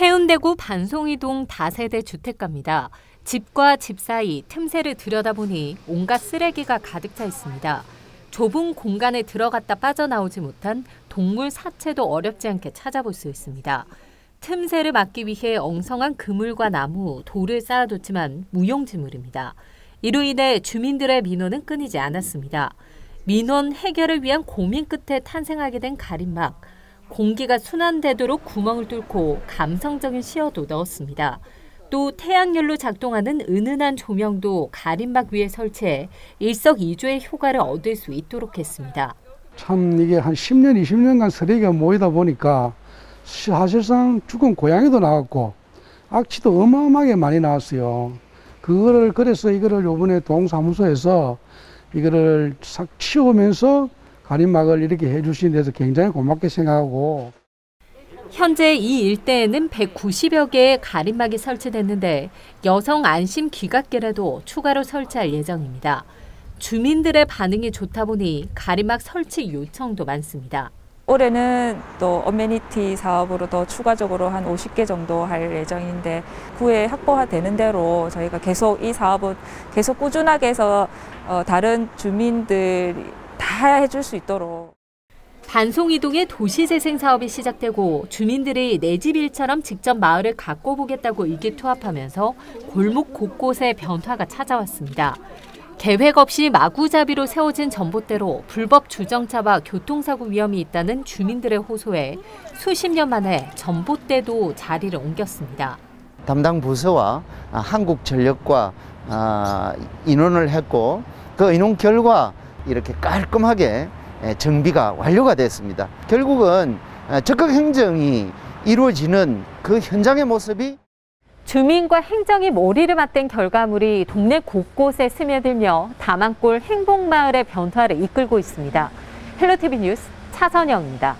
해운대구 반송이동 다세대 주택가입니다. 집과 집 사이 틈새를 들여다보니 온갖 쓰레기가 가득 차 있습니다. 좁은 공간에 들어갔다 빠져나오지 못한 동물 사체도 어렵지 않게 찾아볼 수 있습니다. 틈새를 막기 위해 엉성한 그물과 나무, 돌을 쌓아뒀지만 무용지물입니다. 이로 인해 주민들의 민원은 끊이지 않았습니다. 민원 해결을 위한 고민 끝에 탄생하게 된 가림막. 공기가 순환되도록 구멍을 뚫고 감성적인 시어도 넣었습니다. 또 태양열로 작동하는 은은한 조명도 가림막 위에 설치해 일석이조의 효과를 얻을 수 있도록 했습니다. 참 이게 한 10년, 20년간 쓰레기가 모이다 보니까 사실상 죽은 고양이도 나왔고 악취도 어마어마하게 많이 나왔어요. 그거를 그래서 이거를 요번에 동사무소에서 이거를 싹 치우면서 가림막을 이렇게 해주신 데서 굉장히 고맙게 생각하고 현재 이 일대에는 190여 개의 가림막이 설치됐는데 여성 안심 귀갓길에도 추가로 설치할 예정입니다. 주민들의 반응이 좋다 보니 가림막 설치 요청도 많습니다. 올해는 또 어메니티 사업으로 더 추가적으로 한 50개 정도 할 예정인데 후에 확보되는 대로 저희가 계속 이 사업은 계속 꾸준하게 해서 어, 다른 주민들이 다 해줄 수 있도록 반송이동의 도시 재생 사업이 시작되고 주민들이 내 집 일처럼 직접 마을을 가꿔 보겠다고 의기투합하면서 골목 곳곳에 변화가 찾아왔습니다. 계획 없이 마구잡이로 세워진 전봇대로 불법 주정차와 교통사고 위험이 있다는 주민들의 호소에 수십 년 만에 전봇대도 자리를 옮겼습니다. 담당 부서와 한국전력과 아, 의논을 했고 그 의논 결과 이렇게 깔끔하게 정비가 완료가 됐습니다. 결국은 적극 행정이 이루어지는 그 현장의 모습이 주민과 행정이 머리를 맞댄 결과물이 동네 곳곳에 스며들며 담안골 행복마을의 변화를 이끌고 있습니다. 헬로티비 뉴스 차선영입니다.